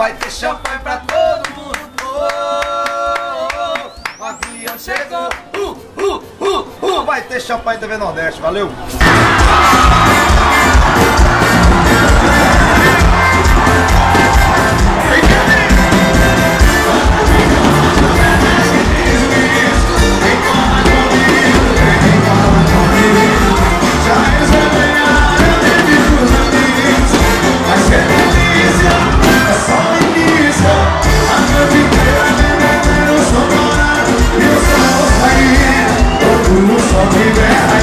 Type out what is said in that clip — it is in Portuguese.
vai ter champanhe pra todo mundo. Oh, o avião chegou. Uh, uh, uh, uh, vai ter champanhe TV Nordeste. Valeu. tiver